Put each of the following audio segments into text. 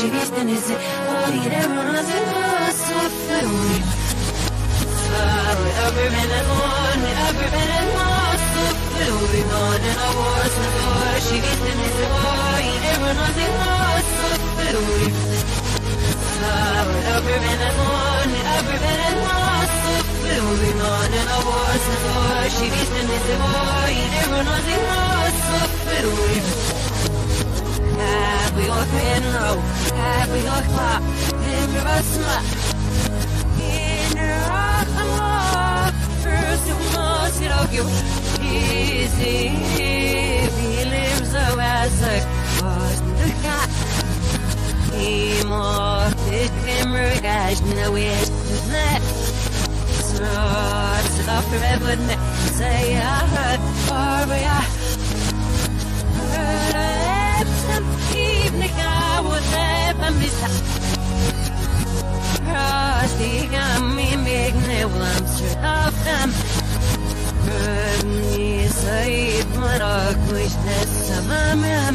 Hayır evrenazı Sofferui Every minute on, every minute on Sofferui Man and I was the door She gets in his evrenazı Sofferui Every minute every minute on Sofferui Man and I was the door She gets in his Hayır evrenazı Sofferui Happy or Penro, happy or Clap, in your basma, in your heart, first you must off you. Easy, he lives a wazak, was the cat. He more fit him regage, no wish to that. So, it's up forever, say I heard, or I heard ever miss Rastig mi migne ulam srdav them Rögni saib marak wish this samamam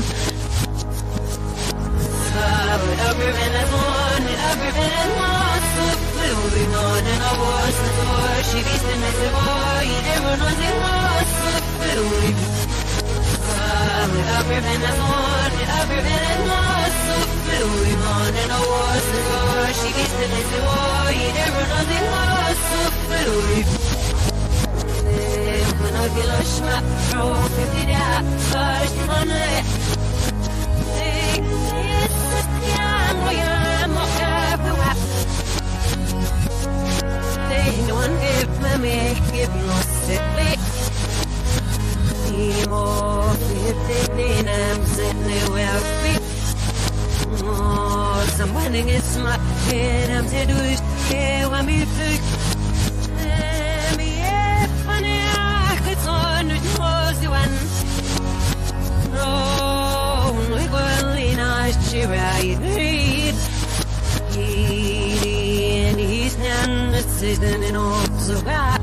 Every minute one, every minute one, so moving on and I was the door, she beats in the boy, everyone was so moving Every minute on, every minute I'm sitting where feet Oh someone is my head I'm to do it chirai read. He he's nan sitting in all so